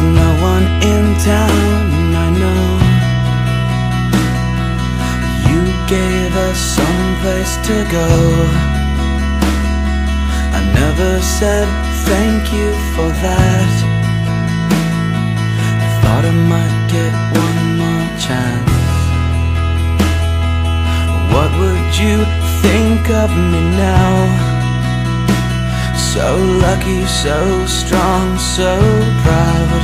one in town, I know. You gave us some place to go. I never said thank you for that. I thought I might get one more chance. What would you think of me now? So lucky, so strong, so proud.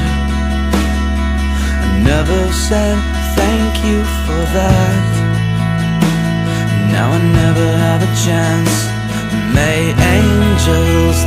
I never said thank you for that. Now I never have a chance. May angels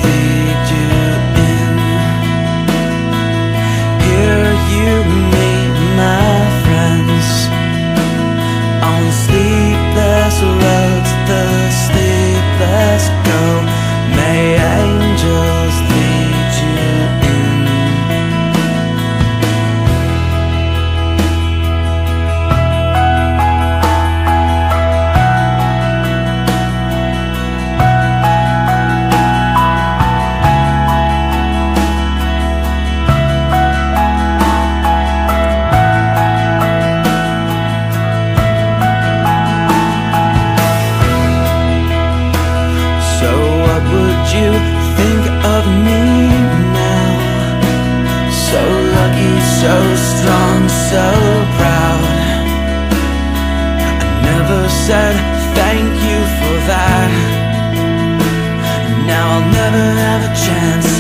so strong, so proud. I never said thank you for that. Now I'll never have a chance.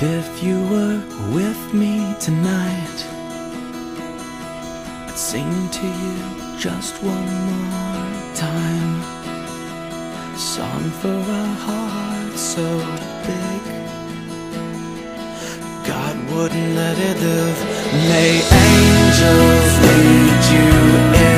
And if you were with me tonight, I'd sing to you just one more time. Song for a heart so big. God wouldn't let it live. May angels lead you